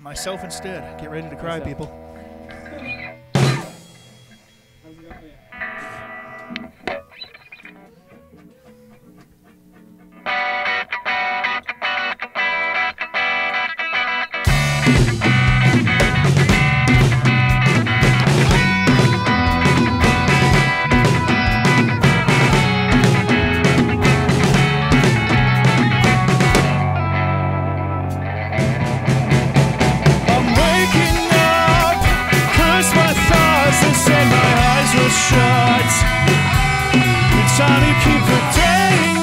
Myself instead. Get ready to cry, people. shall you keep the day?